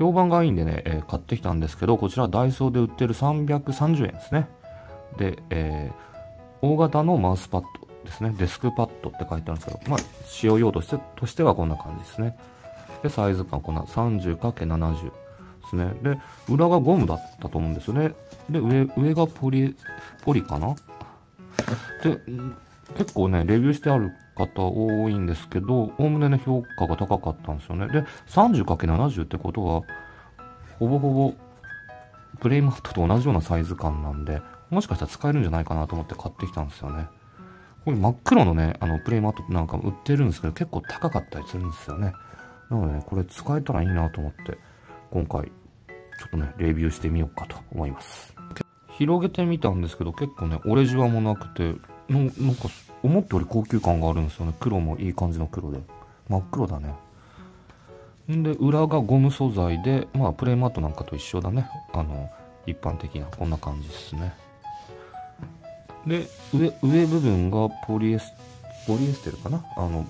評判がいいんでね、えー、買ってきたんですけど、こちらダイソーで売ってる330円ですね。で、えー、大型のマウスパッドですね。デスクパッドって書いてあるんですけど、まあ、使用用途としてはこんな感じですね。で、サイズ感こんな 30×70 ですね。で、裏がゴムだったと思うんですよね。で、上、上がポリ、ポリかな？で、結構ね、レビューしてある方多いんですけど、おおむねね、評価が高かったんですよね。で、30×70 ってことは、ほぼほぼ、プレイマットと同じようなサイズ感なんで、もしかしたら使えるんじゃないかなと思って買ってきたんですよね。これ真っ黒のね、あの、プレイマットなんか売ってるんですけど、結構高かったりするんですよね。なのでね、これ使えたらいいなと思って、今回、ちょっとね、レビューしてみようかと思います。広げてみたんですけど、結構ね、折れじわもなくて、なんか、思ったより高級感があるんですよね。黒もいい感じの黒で。真っ黒だね。で、裏がゴム素材で、まあ、プレイマットなんかと一緒だね。あの、一般的な、こんな感じですね。で、上、上部分がポリエス、ポリエステルかな？あの、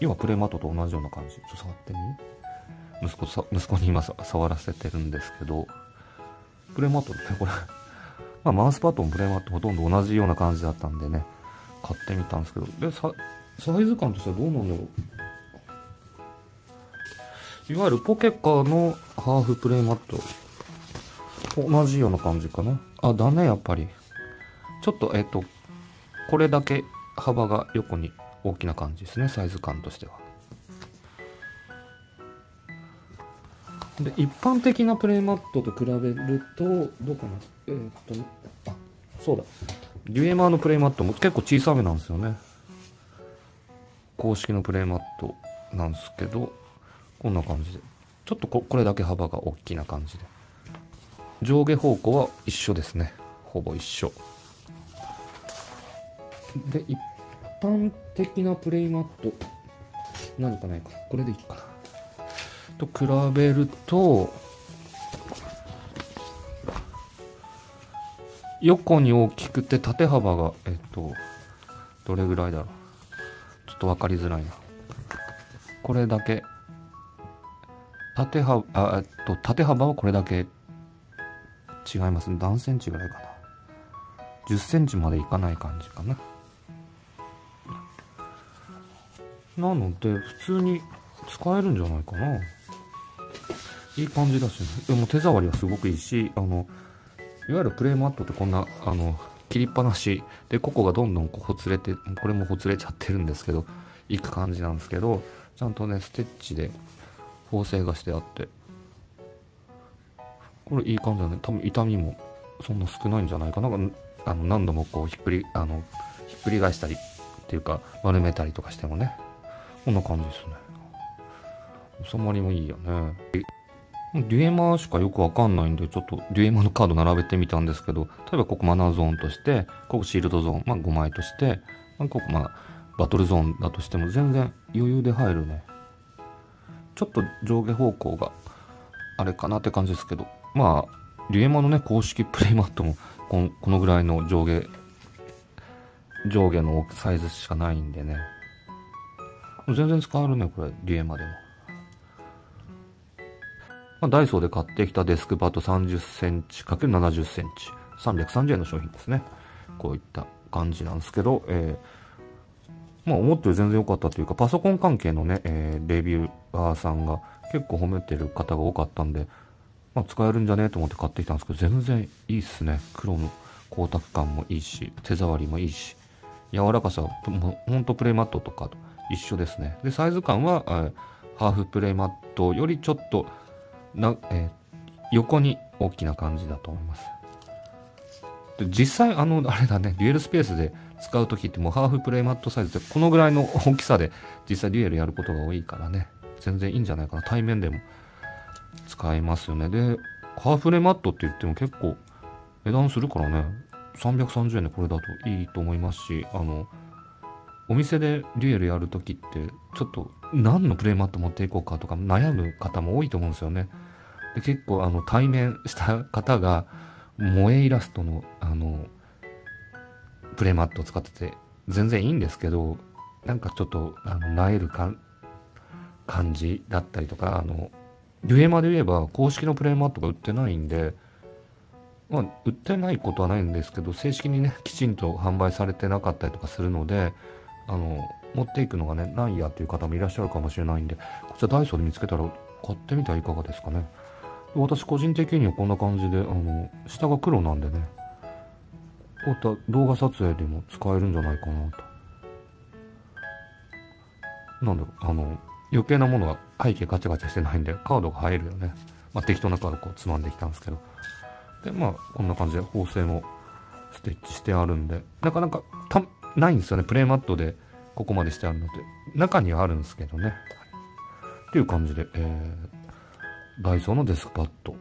要はプレイマットと同じような感じ。ちょっと触ってみ？息子さ、息子に今触らせてるんですけど、プレイマットね、これ まあ、マウスパッドもプレイマットほとんど同じような感じだったんでね、買ってみたんですけど、で、サイズ感としてはどうなんだろう？いわゆるポケカのハーフプレイマット。同じような感じかな。あ、だね、やっぱり。ちょっと、えっ、と、これだけ幅が横に大きな感じですね、サイズ感としては。で、一般的なプレイマットと比べると、どうかな。えー、っと、あ、そうだ。デュエマーのプレイマットも結構小さめなんですよね。公式のプレイマットなんですけど、こんな感じで。ちょっとこれだけ幅が大きな感じで。上下方向は一緒ですね。ほぼ一緒。で、一般的なプレイマット、何かないか。これでいいかな。と比べると、横に大きくて縦幅が、えっと、どれぐらいだろう。ちょっと分かりづらいな。これだけ、縦幅、あ、と、縦幅はこれだけ違います。何センチぐらいかな。10センチまでいかない感じかな。なので、普通に使えるんじゃないかな。いい感じだし、ね、でも手触りはすごくいいし、あの、いわゆるプレイマットってこんな、あの、切りっぱなしで、ここがどんどんこうほつれて、これもほつれちゃってるんですけど、いく感じなんですけど、ちゃんとね、ステッチで縫製がしてあって、これいい感じだね。多分痛みもそんな少ないんじゃないかな。あの何度もこうひっくり、あの、ひっくり返したりっていうか、丸めたりとかしてもね、こんな感じですね。収まりもいいよね。デュエマーしかよくわかんないんで、ちょっとデュエマーのカード並べてみたんですけど、例えばここマナーゾーンとして、ここシールドゾーン、まあ5枚として、まあ、ここまあバトルゾーンだとしても全然余裕で入るね。ちょっと上下方向があれかなって感じですけど、まあ、デュエマのね、公式プレイマットもこのこのぐらいの上下、上下のサイズしかないんでね。全然使えるね、これ、デュエマでも。まあ、ダイソーで買ってきたデスクパッド30センチ ×70 センチ。330円の商品ですね。こういった感じなんですけど、えー、まあ思ったより全然良かったというか、パソコン関係のね、えー、レビューアーさんが結構褒めてる方が多かったんで、まあ使えるんじゃねえと思って買ってきたんですけど、全然いいっすね。黒の光沢感もいいし、手触りもいいし、柔らかさ、もほんとプレイマットとかと一緒ですね。で、サイズ感は、えー、ハーフプレイマットよりちょっとな、えー、横に大きな感じだと思います。で実際、あの、あれだね、デュエルスペースで使う時ってもうハーフプレイマットサイズでこのぐらいの大きさで実際デュエルやることが多いからね、全然いいんじゃないかな。対面でも使えますよね。で、ハーフレイマットって言っても結構値段するからね、330円でこれだといいと思いますし、あの、お店でデュエルやるときって、ちょっと何のプレイマット持っていこうかとか悩む方も多いと思うんですよね。で結構あの対面した方が萌えイラストのあのプレマット使ってて全然いいんですけどなんかちょっとあの萎える感じだったりとかあのデュエマで言えば公式のプレイマットが売ってないんで、まあ、売ってないことはないんですけど、正式にね、きちんと販売されてなかったりとかするので、あの、持っていくのがね、ないやっていう方もいらっしゃるかもしれないんで、こちらダイソーで見つけたら買ってみてはいかがですかね。私個人的にはこんな感じで、あの、下が黒なんでね、こういった動画撮影でも使えるんじゃないかなと。なんだろう、あの、余計なものが背景ガチャガチャしてないんで、カードが入るよね。まあ、適当なカードこうつまんできたんですけど。で、まあ、こんな感じで縫製もステッチしてあるんで、なかなかた、ないんですよね。プレイマットでここまでしてあるので。中にはあるんですけどね。っていう感じで、えー、ダイソーのデスクパッド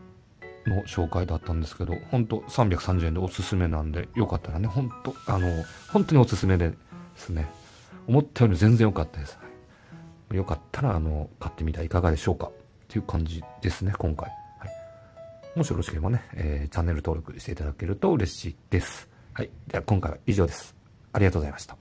の紹介だったんですけど、ほんと330円でおすすめなんで、よかったらね、ほんと、あの、本当におすすめですね。思ったより全然良かったです。よかったら、あの、買ってみてはいかがでしょうかっていう感じですね、今回。はい。もしよろしければね、えー、チャンネル登録していただけると嬉しいです。はい。では今回は以上です。ありがとうございました。